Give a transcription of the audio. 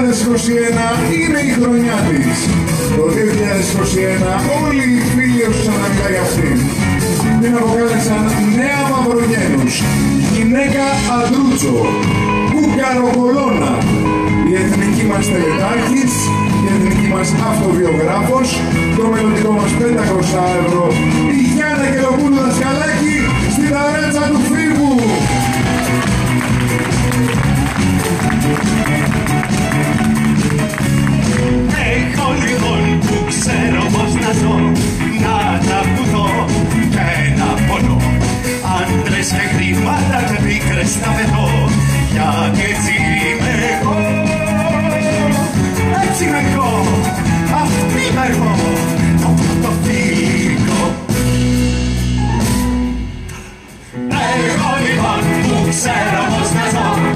είναι η χρονιά της. Το 2021 όλοι οι φίλοι όσους αναμιλά για αυτήν την αποκάλεσαν νέα μαυρογένους, γυναίκα αντρούτσο, κουκαροκολώνα, η εθνική μας τελετάρχης, η εθνική μας αυτοβιογράφος, το μελλοντικό μας 500 ευρώ να πετώ γιατί έτσι είμαι εγώ. Έτσι είμαι εγώ αυτή είμαι εγώ το πρώτο φιλικό Εγώ λοιπόν που ξέρω πως να ζω.